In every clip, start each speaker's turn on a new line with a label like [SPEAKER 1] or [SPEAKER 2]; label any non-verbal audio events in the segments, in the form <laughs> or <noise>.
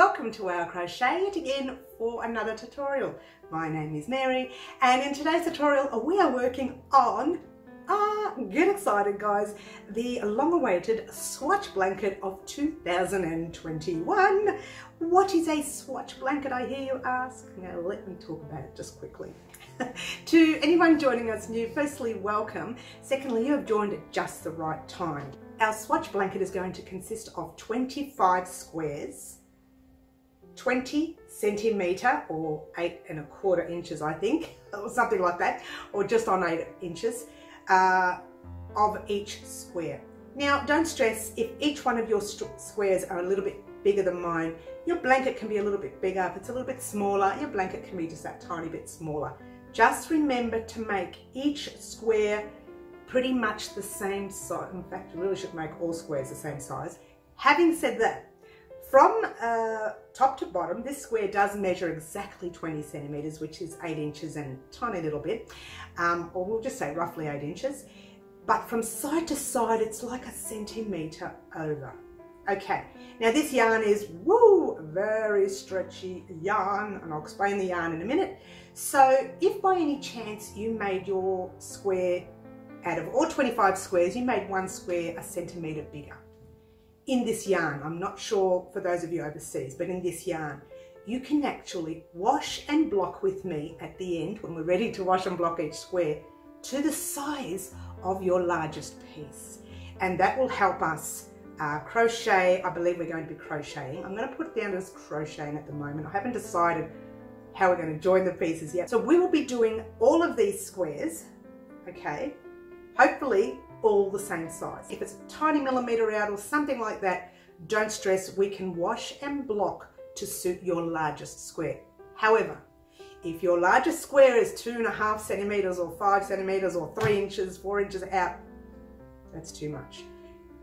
[SPEAKER 1] welcome to Wow crochet yet again for another tutorial. My name is Mary and in today's tutorial we are working on, ah get excited guys, the long-awaited swatch blanket of 2021. What is a swatch blanket I hear you ask? Now let me talk about it just quickly. <laughs> to anyone joining us new, firstly welcome, secondly you have joined at just the right time. Our swatch blanket is going to consist of 25 squares 20 centimeter or eight and a quarter inches, I think, <laughs> or something like that, or just on eight inches uh, of each square. Now, don't stress if each one of your squares are a little bit bigger than mine, your blanket can be a little bit bigger. If it's a little bit smaller, your blanket can be just that tiny bit smaller. Just remember to make each square pretty much the same size. In fact, you really should make all squares the same size. Having said that, from uh, top to bottom, this square does measure exactly 20 centimeters, which is eight inches and tiny little bit, um, or we'll just say roughly eight inches. But from side to side, it's like a centimeter over. Okay, now this yarn is, woo, very stretchy yarn, and I'll explain the yarn in a minute. So if by any chance you made your square out of all 25 squares, you made one square a centimeter bigger in this yarn, I'm not sure for those of you overseas, but in this yarn, you can actually wash and block with me at the end when we're ready to wash and block each square to the size of your largest piece. And that will help us uh, crochet, I believe we're going to be crocheting. I'm going to put it down as crocheting at the moment. I haven't decided how we're going to join the pieces yet. So we will be doing all of these squares, okay, hopefully all the same size. If it's tiny millimeter out or something like that, don't stress, we can wash and block to suit your largest square. However, if your largest square is two and a half centimeters or five centimeters or three inches, four inches out, that's too much.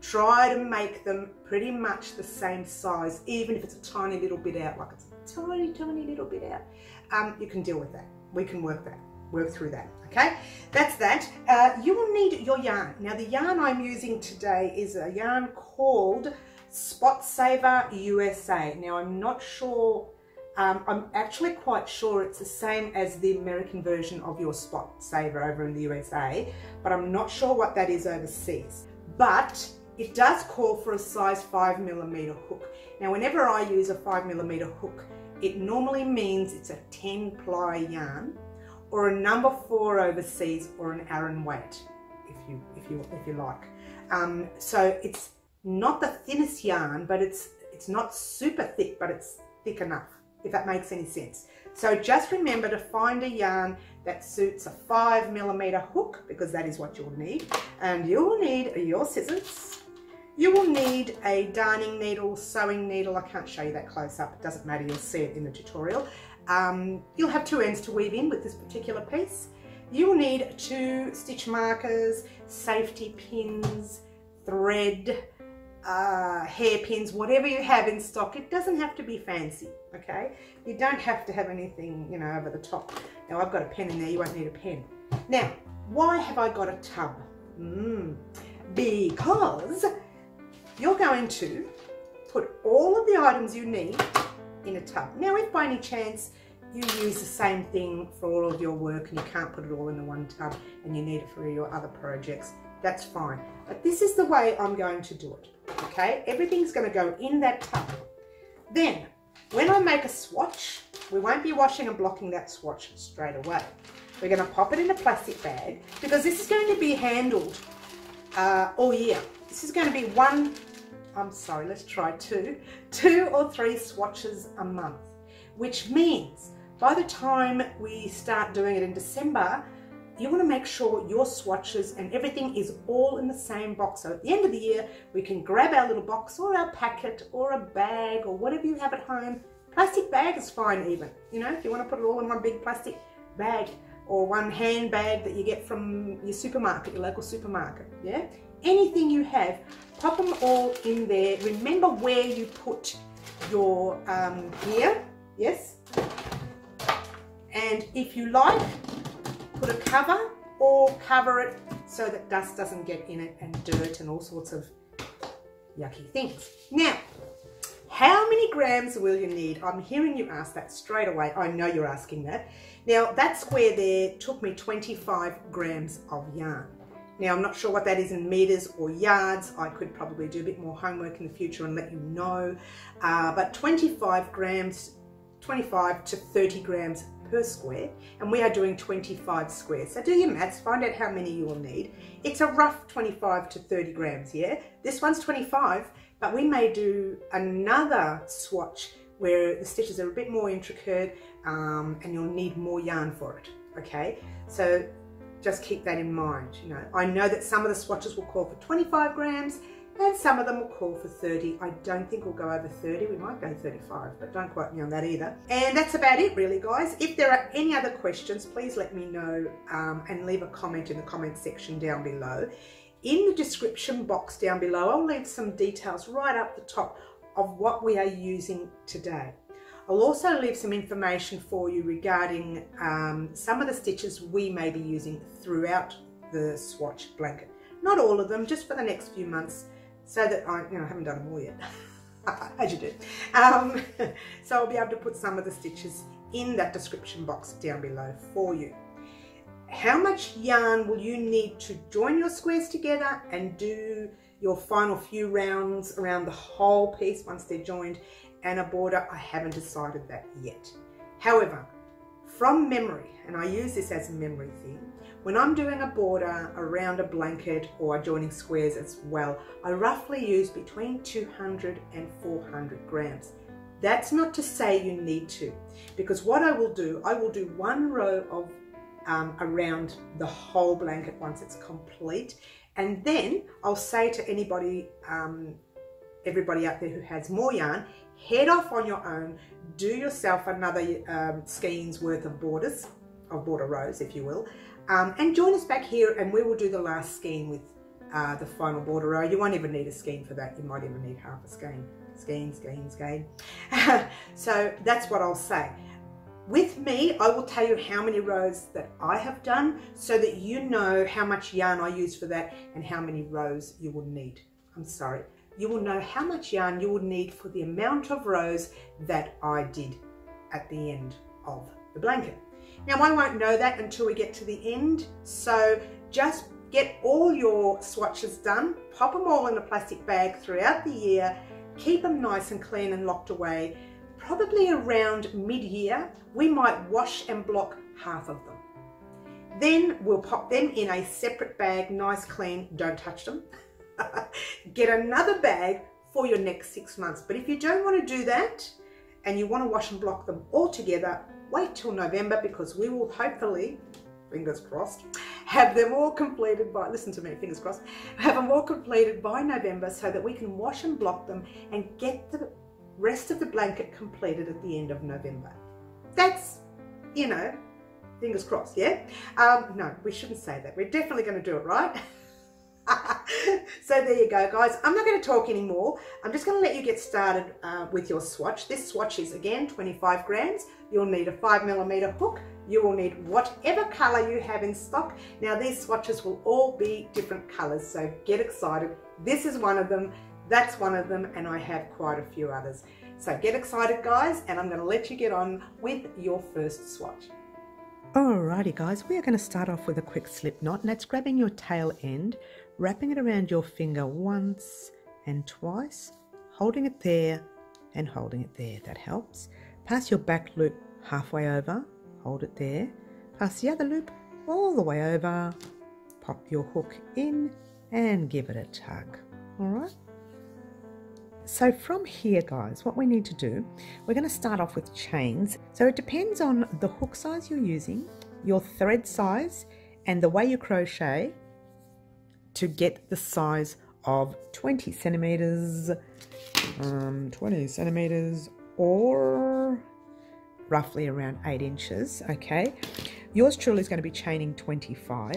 [SPEAKER 1] Try to make them pretty much the same size, even if it's a tiny little bit out, like it's a tiny, tiny little bit out. Um, you can deal with that. We can work that work through that okay that's that uh, you will need your yarn now the yarn I'm using today is a yarn called Spot Saver USA now I'm not sure um, I'm actually quite sure it's the same as the American version of your Spot Saver over in the USA but I'm not sure what that is overseas but it does call for a size 5 millimeter hook now whenever I use a 5 millimeter hook it normally means it's a 10 ply yarn or a number four overseas or an Aran weight, if you if you if you like. Um, so it's not the thinnest yarn, but it's it's not super thick, but it's thick enough, if that makes any sense. So just remember to find a yarn that suits a five millimeter hook, because that is what you'll need. And you will need your scissors. You will need a darning needle, sewing needle. I can't show you that close up. It doesn't matter. You'll see it in the tutorial. Um, you'll have two ends to weave in with this particular piece. You'll need two stitch markers, safety pins, thread, uh, hairpins, whatever you have in stock. It doesn't have to be fancy, okay? You don't have to have anything, you know, over the top. Now, I've got a pen in there. You won't need a pen. Now, why have I got a tub? Mm, because you're going to put all of the items you need in a tub. Now if by any chance you use the same thing for all of your work and you can't put it all in the one tub and you need it for your other projects, that's fine. But this is the way I'm going to do it, okay? Everything's gonna go in that tub. Then, when I make a swatch, we won't be washing and blocking that swatch straight away. We're gonna pop it in a plastic bag because this is going to be handled uh, all year. This is going to be one I'm sorry, let's try two, two or three swatches a month, which means by the time we start doing it in December, you want to make sure your swatches and everything is all in the same box. So at the end of the year, we can grab our little box or our packet or a bag or whatever you have at home. Plastic bag is fine even, you know, if you want to put it all in one big plastic bag or one handbag that you get from your supermarket, your local supermarket, yeah? anything you have, pop them all in there. Remember where you put your um, gear, yes? And if you like, put a cover or cover it so that dust doesn't get in it and dirt and all sorts of yucky things. Now, how many grams will you need? I'm hearing you ask that straight away. I know you're asking that. Now, that square there took me 25 grams of yarn. Now, I'm not sure what that is in meters or yards. I could probably do a bit more homework in the future and let you know. Uh, but 25 grams, 25 to 30 grams per square and we are doing 25 squares so do your maths find out how many you will need it's a rough 25 to 30 grams yeah this one's 25 but we may do another swatch where the stitches are a bit more intricate um, and you'll need more yarn for it okay so just keep that in mind. You know, I know that some of the swatches will call for 25 grams and some of them will call for 30. I don't think we'll go over 30. We might go 35, but don't quote me on that either. And that's about it really, guys. If there are any other questions, please let me know um, and leave a comment in the comment section down below. In the description box down below, I'll leave some details right up the top of what we are using today. I'll also leave some information for you regarding um, some of the stitches we may be using throughout the swatch blanket. Not all of them, just for the next few months, so that I, you know, I haven't done them all yet, <laughs> as you do. Um, <laughs> so I'll be able to put some of the stitches in that description box down below for you. How much yarn will you need to join your squares together and do your final few rounds around the whole piece once they're joined and a border, I haven't decided that yet. However, from memory, and I use this as a memory thing, when I'm doing a border around a blanket or joining squares as well, I roughly use between 200 and 400 grams. That's not to say you need to, because what I will do, I will do one row of um, around the whole blanket once it's complete. And then I'll say to anybody, um, everybody out there who has more yarn, head off on your own, do yourself another um, skeins worth of borders, of border rows, if you will, um, and join us back here and we will do the last skein with uh, the final border row. You won't even need a skein for that. You might even need half a skein. Skein, skein, skein. <laughs> so that's what I'll say. With me, I will tell you how many rows that I have done so that you know how much yarn I use for that and how many rows you will need. I'm sorry, you will know how much yarn you will need for the amount of rows that I did at the end of the blanket. Now I won't know that until we get to the end, so just get all your swatches done, pop them all in a plastic bag throughout the year, keep them nice and clean and locked away. Probably around mid-year, we might wash and block half of them. Then we'll pop them in a separate bag, nice, clean, don't touch them. <laughs> <laughs> get another bag for your next six months. But if you don't want to do that and you want to wash and block them all together, wait till November because we will hopefully, fingers crossed, have them all completed by, listen to me, fingers crossed, have them all completed by November so that we can wash and block them and get the rest of the blanket completed at the end of November. That's, you know, fingers crossed, yeah? Um, no, we shouldn't say that. We're definitely going to do it, right? <laughs> <laughs> so there you go, guys. I'm not going to talk anymore. I'm just going to let you get started uh, with your swatch. This swatch is, again, 25 grams. You'll need a 5 millimeter hook. You will need whatever color you have in stock. Now, these swatches will all be different colors, so get excited. This is one of them. That's one of them, and I have quite a few others. So get excited, guys, and I'm going to let you get on with your first swatch. Alrighty guys, we are going to start off with a quick slip knot and that's grabbing your tail end, wrapping it around your finger once and twice, holding it there and holding it there. That helps. Pass your back loop halfway over, hold it there. Pass the other loop all the way over, pop your hook in and give it a tug. All right. So from here, guys, what we need to do, we're going to start off with chains. So it depends on the hook size you're using, your thread size, and the way you crochet to get the size of 20 centimeters, um, 20 centimeters, or roughly around 8 inches, okay? Yours truly is going to be chaining 25,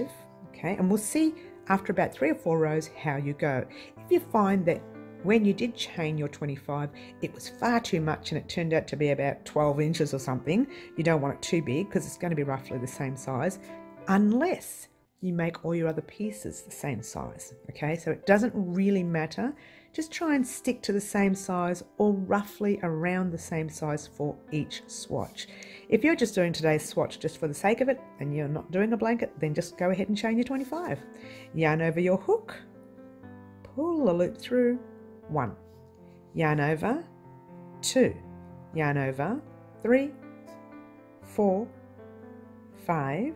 [SPEAKER 1] okay? And we'll see after about 3 or 4 rows how you go. If you find that when you did chain your 25, it was far too much and it turned out to be about 12 inches or something, you don't want it too big because it's going to be roughly the same size, unless you make all your other pieces the same size. Okay, so it doesn't really matter. Just try and stick to the same size or roughly around the same size for each swatch. If you're just doing today's swatch just for the sake of it and you're not doing a blanket, then just go ahead and chain your 25. Yarn over your hook, pull the loop through, one. Yarn over, two. Yarn over, three, four, five,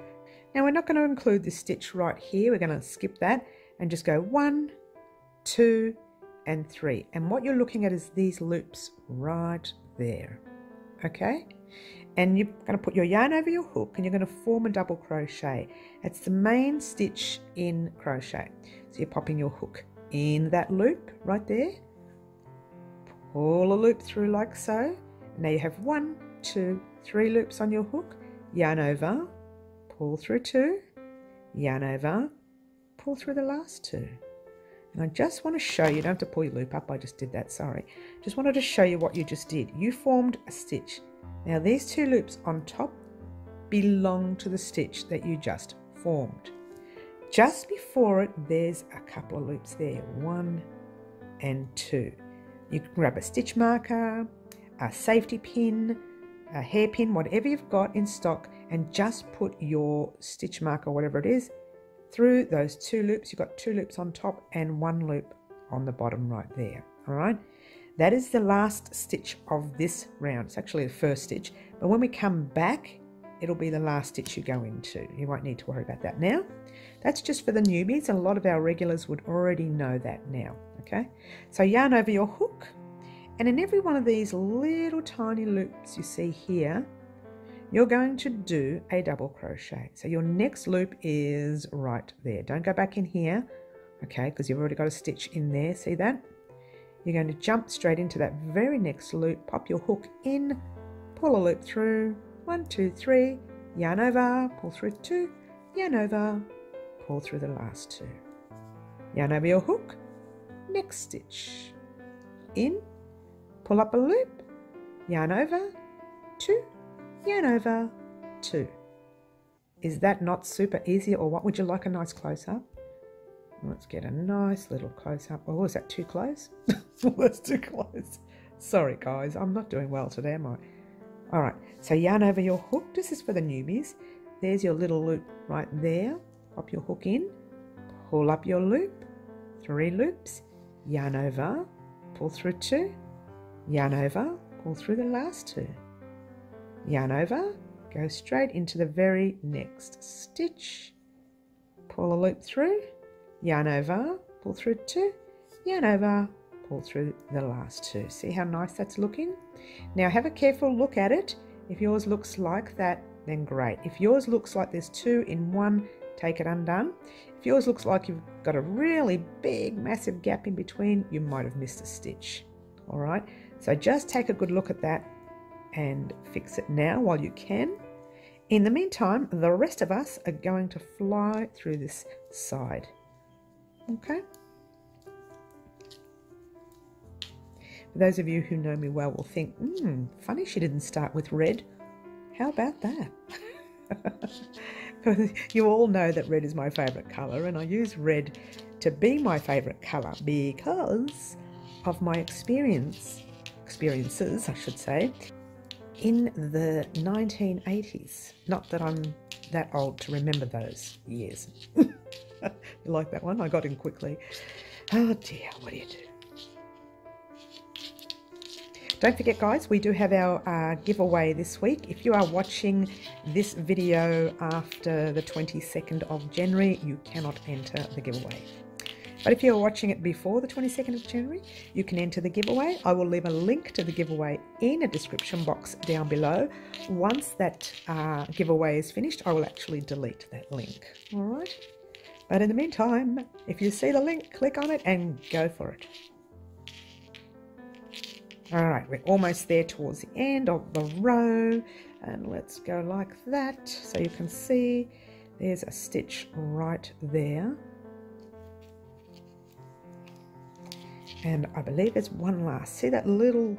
[SPEAKER 1] Now we're not going to include this stitch right here. We're going to skip that and just go one, two, and three. And what you're looking at is these loops right there. Okay? And you're going to put your yarn over your hook and you're going to form a double crochet. That's the main stitch in crochet. So you're popping your hook in that loop right there. Pull a loop through like so. Now you have one, two, three loops on your hook. Yarn over, pull through two, yarn over, pull through the last two. And I just want to show you, don't have to pull your loop up, I just did that, sorry. Just wanted to show you what you just did. You formed a stitch. Now these two loops on top belong to the stitch that you just formed. Just before it, there's a couple of loops there, one and two. You can grab a stitch marker, a safety pin, a hairpin, whatever you've got in stock and just put your stitch mark or whatever it is through those two loops. You've got two loops on top and one loop on the bottom right there. All right. That is the last stitch of this round. It's actually the first stitch. But when we come back, it'll be the last stitch you go into. You won't need to worry about that now. That's just for the newbies. A lot of our regulars would already know that now. Okay. So yarn over your hook. And in every one of these little tiny loops you see here, you're going to do a double crochet. So your next loop is right there. Don't go back in here, okay, because you've already got a stitch in there. See that? You're going to jump straight into that very next loop, pop your hook in, pull a loop through, one, two, three, yarn over, pull through two, yarn over, pull through the last two. Yarn over your hook, next stitch, in, pull up a loop, yarn over, two, Yarn over two. Is that not super easy or what? Would you like a nice close up? Let's get a nice little close up. Oh, is that too close? <laughs> That's too close. Sorry, guys, I'm not doing well today, am I? All right, so yarn over your hook. This is for the newbies. There's your little loop right there. Pop your hook in, pull up your loop, three loops, yarn over, pull through two, yarn over, pull through the last two yarn over, go straight into the very next stitch, pull a loop through, yarn over, pull through two, yarn over, pull through the last two. See how nice that's looking? Now have a careful look at it. If yours looks like that, then great. If yours looks like there's two in one, take it undone. If yours looks like you've got a really big, massive gap in between, you might have missed a stitch. All right, so just take a good look at that and fix it now while you can. In the meantime, the rest of us are going to fly through this side. Okay? For those of you who know me well will think, hmm, funny she didn't start with red. How about that? <laughs> you all know that red is my favourite colour, and I use red to be my favourite colour because of my experience, experiences, I should say, in the 1980s. Not that I'm that old to remember those years. <laughs> you like that one? I got in quickly. Oh dear, what do you do? Don't forget guys, we do have our uh, giveaway this week. If you are watching this video after the 22nd of January, you cannot enter the giveaway. But if you're watching it before the 22nd of January, you can enter the giveaway. I will leave a link to the giveaway in a description box down below. Once that uh, giveaway is finished, I will actually delete that link. All right. But in the meantime, if you see the link, click on it and go for it. All right, we're almost there towards the end of the row. And let's go like that so you can see there's a stitch right there. and I believe there's one last. See that little,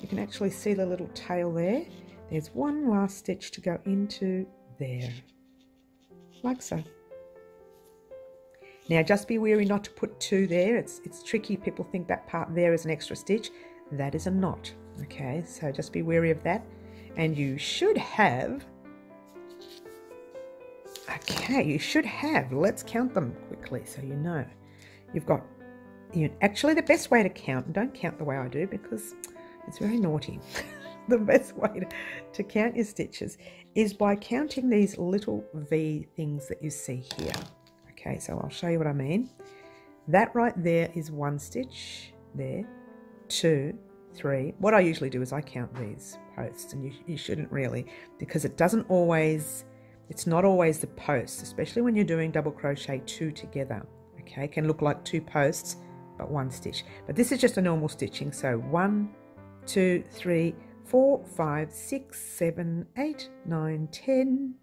[SPEAKER 1] you can actually see the little tail there. There's one last stitch to go into there, like so. Now just be wary not to put two there, it's, it's tricky, people think that part there is an extra stitch, that is a knot, okay? So just be wary of that, and you should have, okay, you should have, let's count them quickly so you know. You've got you know, actually, the best way to count, don't count the way I do because it's very naughty. <laughs> the best way to, to count your stitches is by counting these little V things that you see here. Okay, so I'll show you what I mean. That right there is one stitch, there, two, three. What I usually do is I count these posts, and you, you shouldn't really, because it doesn't always, it's not always the posts, especially when you're doing double crochet two together. Okay, it can look like two posts, but one stitch. But this is just a normal stitching. So one, two, three, four, five, six, seven, eight, nine, ten,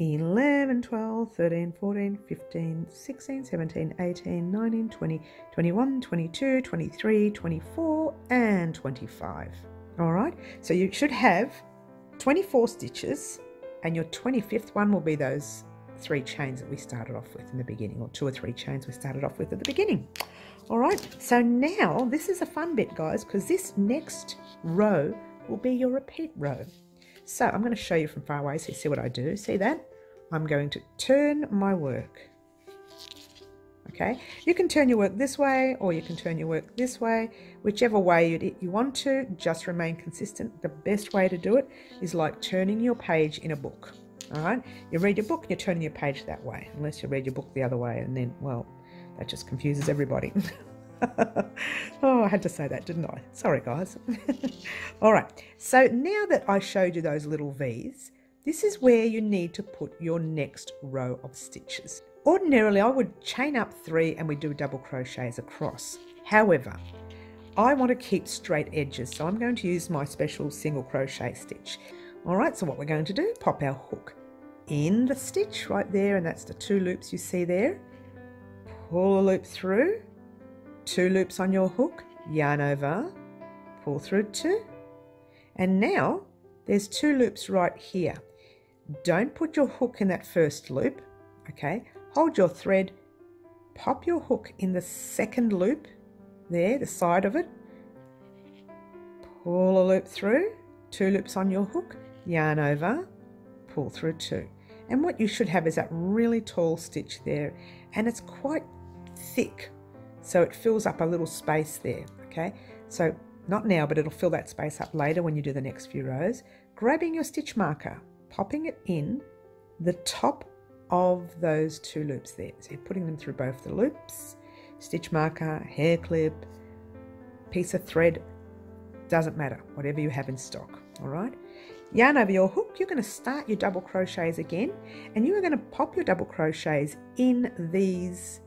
[SPEAKER 1] 11, 12, 13, 14, 15, 16, 17, 18, 19, 20, 21, 22, 23, 24, and 25. All right, so you should have 24 stitches, and your 25th one will be those three chains that we started off with in the beginning, or two or three chains we started off with at the beginning. All right, so now this is a fun bit, guys, because this next row will be your repeat row. So I'm going to show you from far away so you see what I do. See that? I'm going to turn my work. Okay, you can turn your work this way or you can turn your work this way, whichever way you, you want to, just remain consistent. The best way to do it is like turning your page in a book. All right? You read your book, you're turning your page that way, unless you read your book the other way, and then, well, that just confuses everybody. <laughs> oh, I had to say that, didn't I? Sorry, guys. <laughs> All right. So now that I showed you those little V's, this is where you need to put your next row of stitches. Ordinarily, I would chain up three and we do double crochets across. However, I want to keep straight edges, so I'm going to use my special single crochet stitch. All right, so what we're going to do, pop our hook in the stitch right there, and that's the two loops you see there. Pull a loop through, two loops on your hook, yarn over, pull through two. And now there's two loops right here. Don't put your hook in that first loop, okay? Hold your thread, pop your hook in the second loop, there, the side of it. Pull a loop through, two loops on your hook, yarn over, pull through two. And what you should have is that really tall stitch there and it's quite thick so it fills up a little space there, okay? So not now, but it'll fill that space up later when you do the next few rows. Grabbing your stitch marker, popping it in the top of those two loops there. So you're putting them through both the loops, stitch marker, hair clip, piece of thread, doesn't matter, whatever you have in stock, all right? yarn over your hook you're going to start your double crochets again and you are going to pop your double crochets in these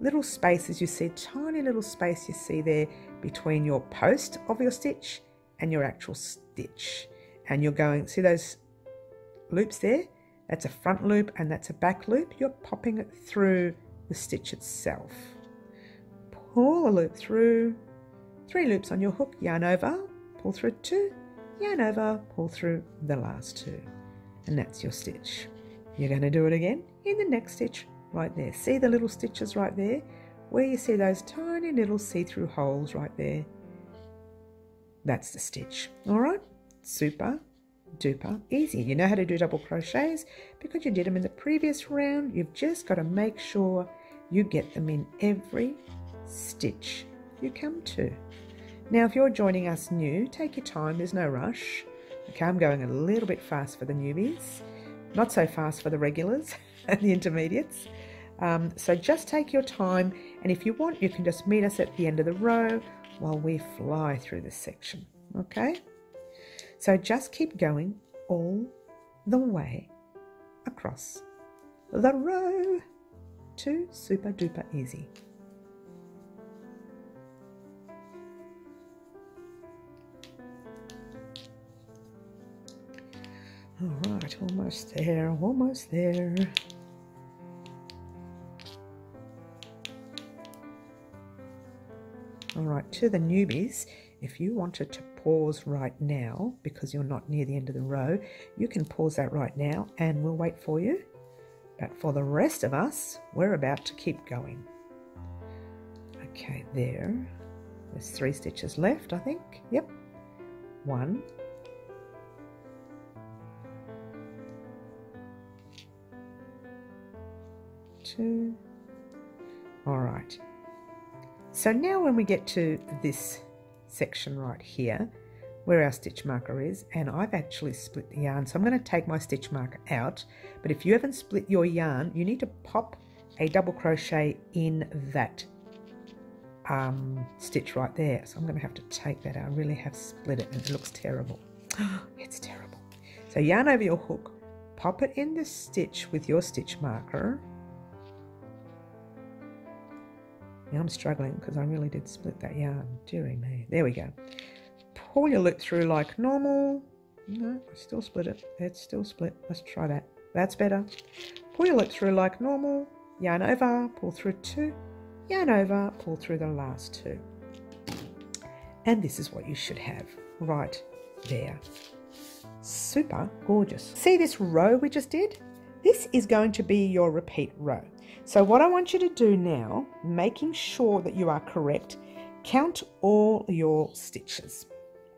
[SPEAKER 1] little spaces you see tiny little space you see there between your post of your stitch and your actual stitch and you're going see those loops there that's a front loop and that's a back loop you're popping it through the stitch itself pull a loop through three loops on your hook yarn over pull through two yarn over, pull through the last two. And that's your stitch. You're going to do it again in the next stitch right there. See the little stitches right there? Where you see those tiny little see-through holes right there. That's the stitch. All right? Super duper easy. You know how to do double crochets because you did them in the previous round. You've just got to make sure you get them in every stitch you come to. Now, if you're joining us new, take your time, there's no rush. Okay, I'm going a little bit fast for the newbies, not so fast for the regulars <laughs> and the intermediates. Um, so just take your time, and if you want, you can just meet us at the end of the row while we fly through this section. Okay? So just keep going all the way across the row. Too super duper easy. All right, almost there, almost there. All right, to the newbies, if you wanted to pause right now because you're not near the end of the row, you can pause that right now and we'll wait for you. But for the rest of us, we're about to keep going. Okay, there. There's three stitches left, I think. Yep. One, two. All right. So now when we get to this section right here, where our stitch marker is, and I've actually split the yarn, so I'm going to take my stitch marker out, but if you haven't split your yarn, you need to pop a double crochet in that um, stitch right there. So I'm going to have to take that out. I really have split it and it looks terrible. <gasps> it's terrible. So yarn over your hook, pop it in the stitch with your stitch marker, Now I'm struggling because I really did split that yarn. Deary me. There we go. Pull your loop through like normal. No, still split it. It's still split. Let's try that. That's better. Pull your loop through like normal. Yarn over, pull through two. Yarn over, pull through the last two. And this is what you should have right there. Super gorgeous. See this row we just did? This is going to be your repeat row. So, what I want you to do now, making sure that you are correct, count all your stitches.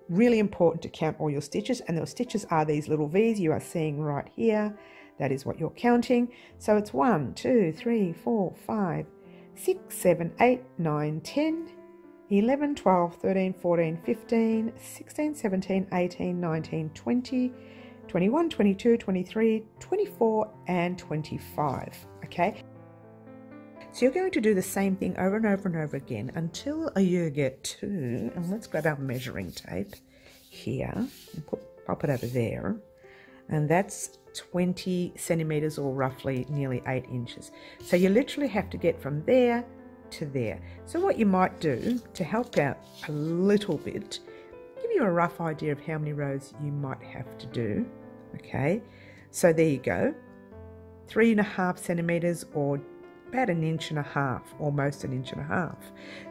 [SPEAKER 1] Really important to count all your stitches, and those stitches are these little V's you are seeing right here. That is what you're counting. So it's 1, 2, 3, 4, 5, 6, 7, 8, 9, 10, 11, 12, 13, 14, 15, 16, 17, 18, 19, 20, 21, 22, 23, 24, and 25. Okay. So you're going to do the same thing over and over and over again until you get to, and let's grab our measuring tape here and put, pop it over there. And that's 20 centimeters or roughly nearly eight inches. So you literally have to get from there to there. So what you might do to help out a little bit, give you a rough idea of how many rows you might have to do. Okay, so there you go. Three and a half centimeters or about an inch and a half, almost an inch and a half.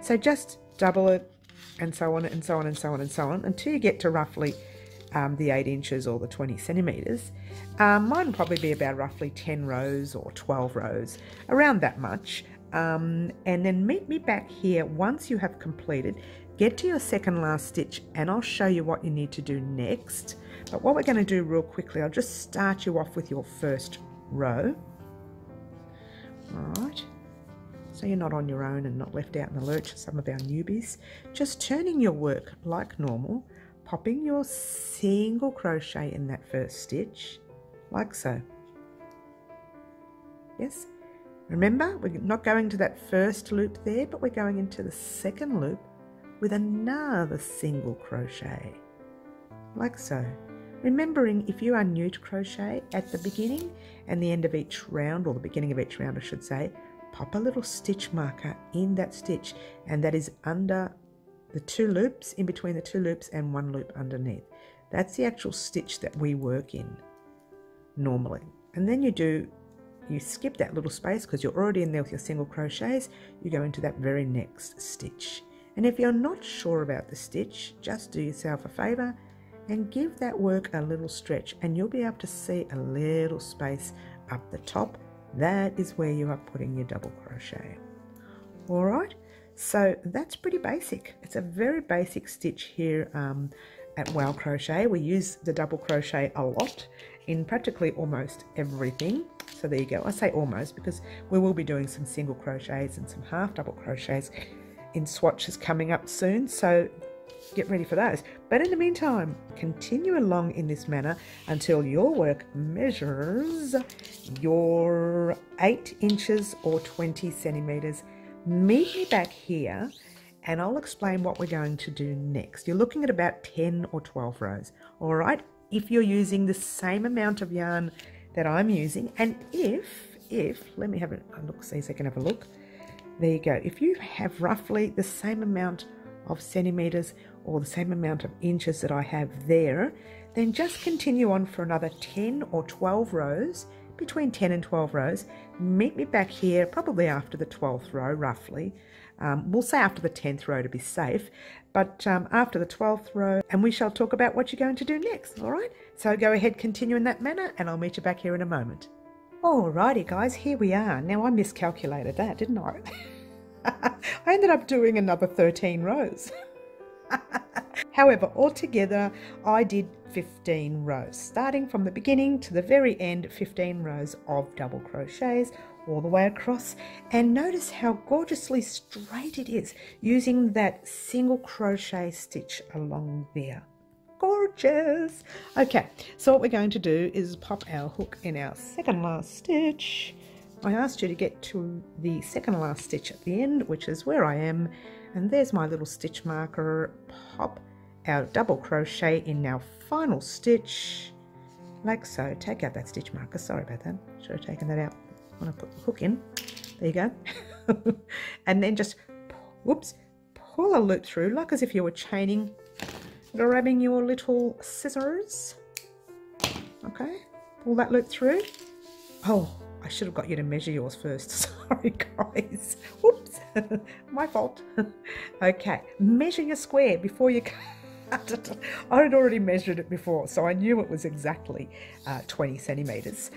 [SPEAKER 1] So just double it and so on and so on and so on and so on until you get to roughly um, the 8 inches or the 20 centimetres. Um, uh, mine will probably be about roughly 10 rows or 12 rows, around that much. Um, and then meet me back here once you have completed. Get to your second last stitch and I'll show you what you need to do next. But what we're going to do real quickly, I'll just start you off with your first row all right so you're not on your own and not left out in the lurch some of our newbies just turning your work like normal popping your single crochet in that first stitch like so yes remember we're not going to that first loop there but we're going into the second loop with another single crochet like so Remembering if you are new to crochet at the beginning and the end of each round, or the beginning of each round, I should say, pop a little stitch marker in that stitch, and that is under the two loops, in between the two loops, and one loop underneath. That's the actual stitch that we work in normally. And then you do, you skip that little space because you're already in there with your single crochets, you go into that very next stitch. And if you're not sure about the stitch, just do yourself a favour and give that work a little stretch and you'll be able to see a little space up the top that is where you are putting your double crochet all right so that's pretty basic it's a very basic stitch here um, at wow crochet we use the double crochet a lot in practically almost everything so there you go i say almost because we will be doing some single crochets and some half double crochets in swatches coming up soon so get ready for those. But in the meantime, continue along in this manner until your work measures your 8 inches or 20 centimetres. Meet me back here and I'll explain what we're going to do next. You're looking at about 10 or 12 rows, all right? If you're using the same amount of yarn that I'm using, and if, if, let me have a look, see if I can have a look. There you go. If you have roughly the same amount of centimeters or the same amount of inches that I have there, then just continue on for another 10 or 12 rows, between 10 and 12 rows. Meet me back here probably after the 12th row, roughly. Um, we'll say after the 10th row to be safe, but um, after the 12th row, and we shall talk about what you're going to do next, all right? So go ahead, continue in that manner, and I'll meet you back here in a moment. Alrighty, guys, here we are. Now, I miscalculated that, didn't I? <laughs> I ended up doing another 13 rows. <laughs> <laughs> However, altogether, I did 15 rows, starting from the beginning to the very end, 15 rows of double crochets all the way across and notice how gorgeously straight it is using that single crochet stitch along there gorgeous okay so what we're going to do is pop our hook in our second last stitch I asked you to get to the second last stitch at the end which is where I am and there's my little stitch marker pop our double crochet in our final stitch like so take out that stitch marker sorry about that should have taken that out when I put the hook in there you go <laughs> and then just whoops pull a loop through like as if you were chaining grabbing your little scissors okay pull that loop through oh I should have got you to measure yours first. <laughs> Sorry, guys. Whoops. <laughs> My fault. <laughs> okay. Measure your square before you cut it. I had already measured it before, so I knew it was exactly uh, 20 centimetres.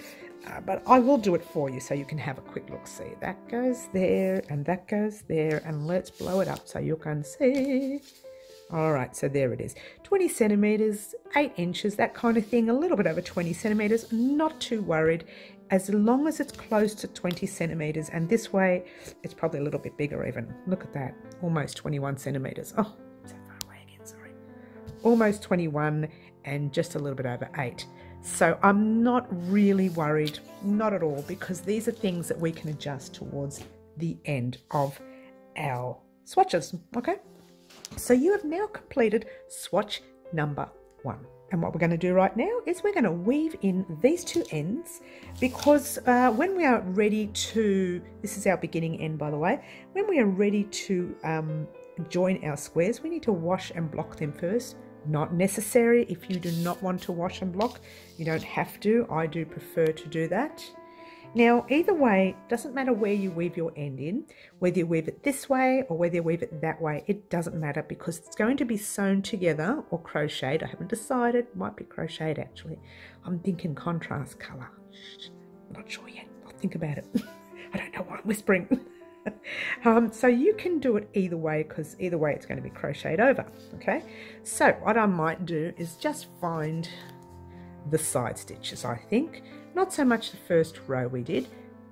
[SPEAKER 1] Uh, but I will do it for you so you can have a quick look. See, that goes there and that goes there. And let's blow it up so you can see. All right, so there it is. 20 centimetres, 8 inches, that kind of thing. A little bit over 20 centimetres. Not too worried as long as it's close to 20 centimeters and this way it's probably a little bit bigger even look at that almost 21 centimeters oh far away again sorry almost 21 and just a little bit over 8 so I'm not really worried not at all because these are things that we can adjust towards the end of our swatches okay so you have now completed swatch number one and what we're going to do right now is we're going to weave in these two ends because uh, when we are ready to, this is our beginning end by the way, when we are ready to um, join our squares we need to wash and block them first. Not necessary if you do not want to wash and block, you don't have to, I do prefer to do that. Now, either way, doesn't matter where you weave your end in, whether you weave it this way or whether you weave it that way, it doesn't matter because it's going to be sewn together or crocheted. I haven't decided, might be crocheted actually. I'm thinking contrast colour. Not sure yet, I'll think about it. <laughs> I don't know why I'm whispering. <laughs> um, so you can do it either way because either way it's going to be crocheted over, okay? So what I might do is just find the side stitches, I think, not so much the first row we did,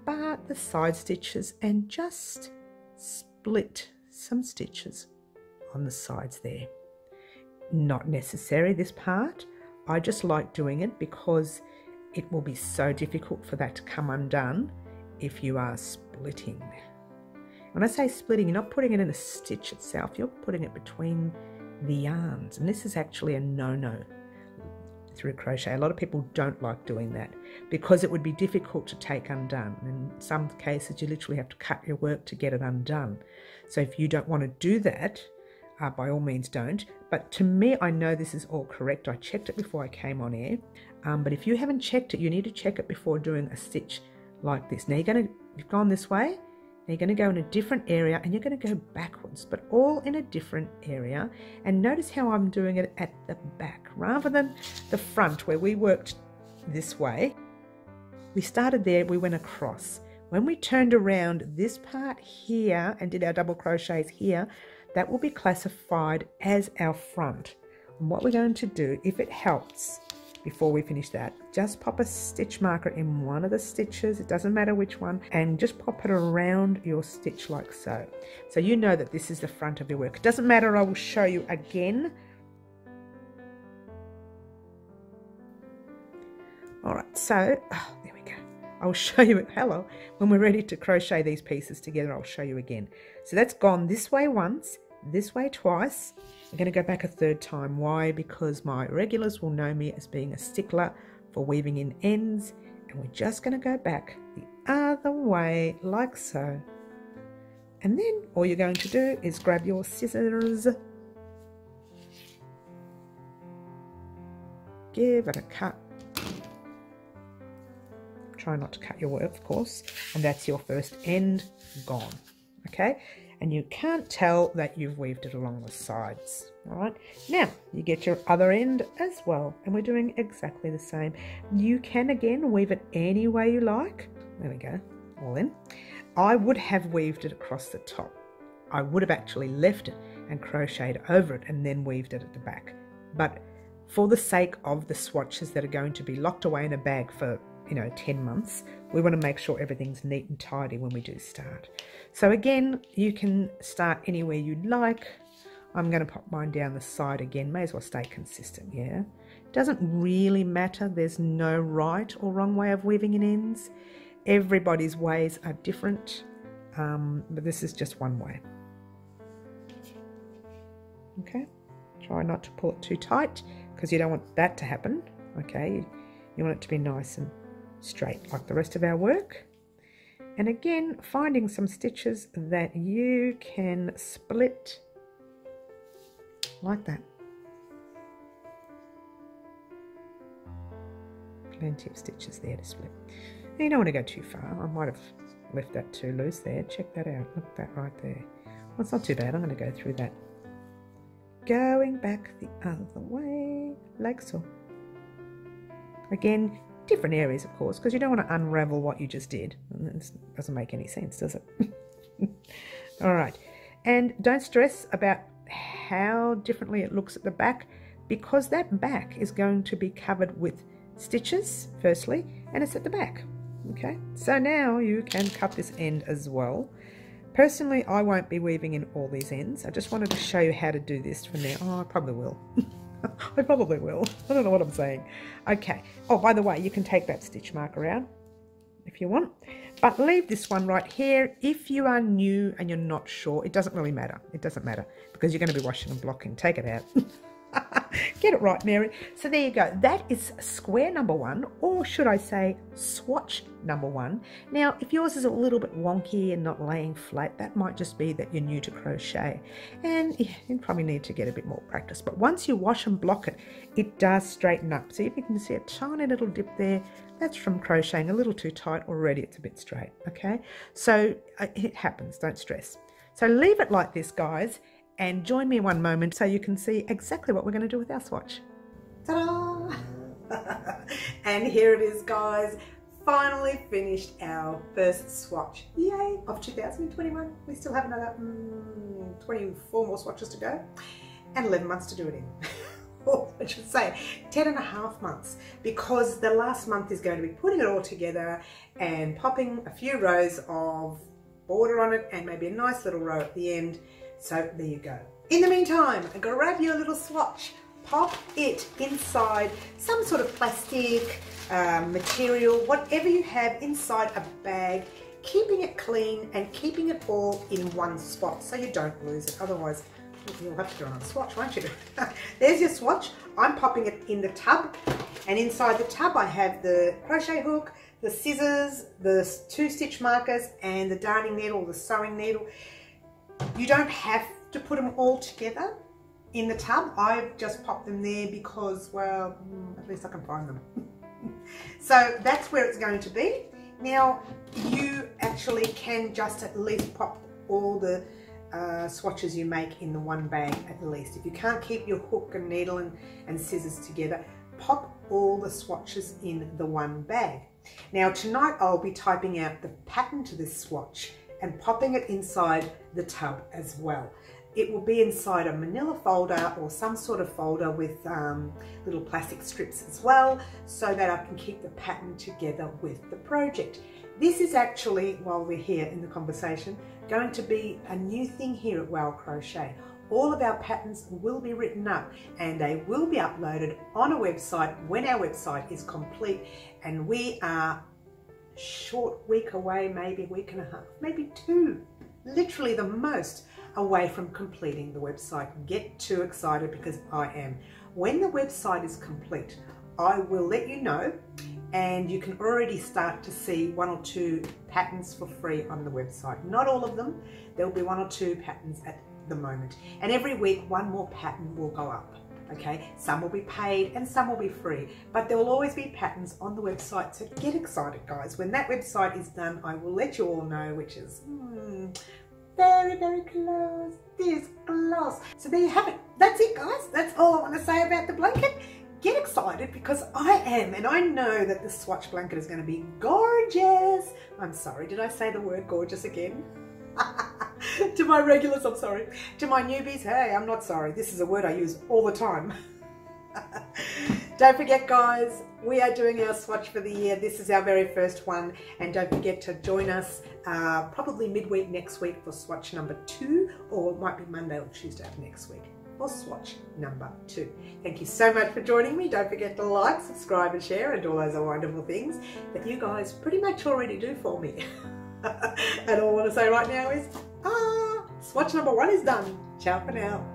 [SPEAKER 1] but the side stitches and just split some stitches on the sides there. Not necessary this part. I just like doing it because it will be so difficult for that to come undone if you are splitting. When I say splitting, you're not putting it in a stitch itself, you're putting it between the yarns. And this is actually a no-no through crochet. A lot of people don't like doing that because it would be difficult to take undone. In some cases, you literally have to cut your work to get it undone. So if you don't want to do that, uh, by all means don't. But to me, I know this is all correct. I checked it before I came on air. Um, but if you haven't checked it, you need to check it before doing a stitch like this. Now you're going to, you've gone this way, you're going to go in a different area and you're going to go backwards, but all in a different area. And notice how I'm doing it at the back rather than the front where we worked this way. We started there, we went across. When we turned around this part here and did our double crochets here, that will be classified as our front. And what we're going to do, if it helps, before we finish that. Just pop a stitch marker in one of the stitches, it doesn't matter which one, and just pop it around your stitch like so. So you know that this is the front of your work. It doesn't matter, I will show you again. All right, so, oh, there we go. I'll <laughs> show you, it. hello, when we're ready to crochet these pieces together, I'll show you again. So that's gone this way once, this way twice, I'm going to go back a third time. Why? Because my regulars will know me as being a stickler for weaving in ends. And we're just going to go back the other way like so. And then all you're going to do is grab your scissors. Give it a cut. Try not to cut your work, of course. And that's your first end gone. Okay, and you can't tell that you've weaved it along the sides all right now you get your other end as well and we're doing exactly the same you can again weave it any way you like there we go all in I would have weaved it across the top I would have actually left it and crocheted over it and then weaved it at the back but for the sake of the swatches that are going to be locked away in a bag for you know, 10 months, we want to make sure everything's neat and tidy when we do start. So again, you can start anywhere you'd like. I'm going to pop mine down the side again. May as well stay consistent, yeah? Doesn't really matter. There's no right or wrong way of weaving in ends. Everybody's ways are different, um, but this is just one way. Okay, try not to pull it too tight because you don't want that to happen. Okay, you want it to be nice and straight like the rest of our work and again finding some stitches that you can split like that plenty of stitches there to split you don't want to go too far I might have left that too loose there check that out look at that right there well it's not too bad I'm going to go through that going back the other way like so again different areas, of course, because you don't want to unravel what you just did. It doesn't make any sense, does it? <laughs> All right. And don't stress about how differently it looks at the back because that back is going to be covered with stitches, firstly, and it's at the back. Okay, so now you can cut this end as well. Personally, I won't be weaving in all these ends. I just wanted to show you how to do this for now. Oh, I probably will. <laughs> <laughs> I probably will. I don't know what I'm saying. Okay. Oh, by the way, you can take that stitch marker out if you want. But leave this one right here. If you are new and you're not sure, it doesn't really matter. It doesn't matter because you're going to be washing and blocking. Take it out. <laughs> <laughs> Get it right, Mary. So there you go. That is square number one, or should I say swatch number one. Now, if yours is a little bit wonky and not laying flat, that might just be that you're new to crochet. And you probably need to get a bit more practice. But once you wash and block it, it does straighten up. So if you can see a tiny little dip there, that's from crocheting a little too tight already. It's a bit straight, okay? So uh, it happens, don't stress. So leave it like this, guys and join me one moment so you can see exactly what we're going to do with our swatch. Ta-da! <laughs> and here it is guys, finally finished our first swatch. Yay, of 2021. We still have another mm, 24 more swatches to go and 11 months to do it in. <laughs> Oh, I should say 10 and a half months because the last month is going to be putting it all together and popping a few rows of border on it and maybe a nice little row at the end so there you go. In the meantime, grab your little swatch, pop it inside some sort of plastic um, material, whatever you have inside a bag, keeping it clean and keeping it all in one spot so you don't lose it. Otherwise, you'll have to do another swatch, won't you? <laughs> There's your swatch. I'm popping it in the tub and inside the tub I have the crochet hook, the scissors, the two stitch markers and the darning needle, the sewing needle you don't have to put them all together in the tub. I've just popped them there because, well, mm, at least I can find them. <laughs> so that's where it's going to be. Now, you actually can just at least pop all the uh, swatches you make in the one bag at least. If you can't keep your hook and needle and, and scissors together, pop all the swatches in the one bag. Now tonight I'll be typing out the pattern to this swatch and popping it inside the tub as well. It will be inside a manila folder or some sort of folder with um, little plastic strips as well so that I can keep the pattern together with the project. This is actually, while we're here in the conversation, going to be a new thing here at Wow Crochet. All of our patterns will be written up and they will be uploaded on a website when our website is complete and we are short week away, maybe a week and a half, maybe two, literally the most away from completing the website. Get too excited because I am. When the website is complete, I will let you know and you can already start to see one or two patterns for free on the website. Not all of them, there'll be one or two patterns at the moment. And every week, one more pattern will go up okay? Some will be paid and some will be free, but there will always be patterns on the website, so get excited, guys. When that website is done, I will let you all know, which is hmm, very, very close, this close. So there you have it. That's it, guys. That's all I want to say about the blanket. Get excited because I am, and I know that this swatch blanket is going to be gorgeous. I'm sorry, did I say the word gorgeous again? <laughs> <laughs> to my regulars, I'm sorry. To my newbies, hey, I'm not sorry. This is a word I use all the time. <laughs> don't forget, guys, we are doing our swatch for the year. This is our very first one. And don't forget to join us uh, probably midweek next week for swatch number two, or it might be Monday or Tuesday of next week for swatch number two. Thank you so much for joining me. Don't forget to like, subscribe and share and all those wonderful things that you guys pretty much already do for me. <laughs> and <laughs> all I want to say right now is, ah, swatch number one is done. Ciao for now.